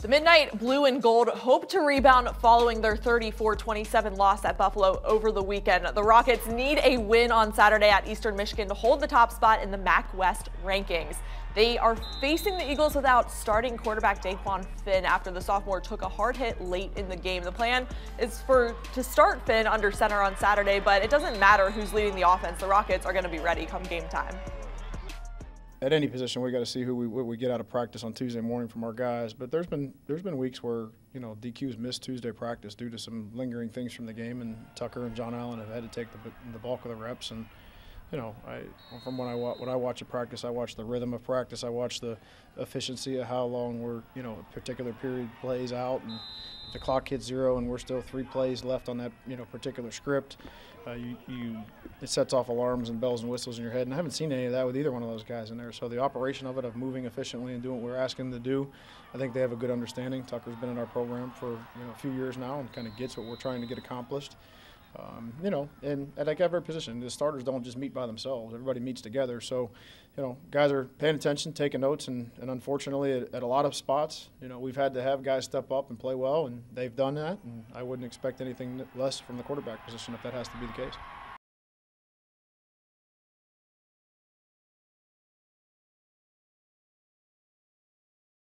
The Midnight Blue and Gold hope to rebound following their 34-27 loss at Buffalo over the weekend. The Rockets need a win on Saturday at Eastern Michigan to hold the top spot in the MAC West rankings. They are facing the Eagles without starting quarterback Dequan Finn after the sophomore took a hard hit late in the game. The plan is for to start Finn under center on Saturday, but it doesn't matter who's leading the offense. The Rockets are going to be ready come game time at any position, we got to see who we we get out of practice on Tuesday morning from our guys. But there's been there's been weeks where you know DQ's missed Tuesday practice due to some lingering things from the game, and Tucker and John Allen have had to take the, the bulk of the reps. And you know, I from when I when I watch a practice, I watch the rhythm of practice, I watch the efficiency of how long we're you know a particular period plays out, and the clock hits zero and we're still three plays left on that you know particular script, uh, you, you it sets off alarms and bells and whistles in your head. And I haven't seen any of that with either one of those guys in there. So the operation of it, of moving efficiently and doing what we're asking them to do, I think they have a good understanding. Tucker's been in our program for you know a few years now and kind of gets what we're trying to get accomplished. Um, you know, and at like every position, the starters don't just meet by themselves. Everybody meets together. So, you know, guys are paying attention, taking notes, and, and unfortunately, at, at, a lot of spots, you know, we've had to have guys step up and play well, and they've done that. And I wouldn't expect anything less from the quarterback position if that has to be the case.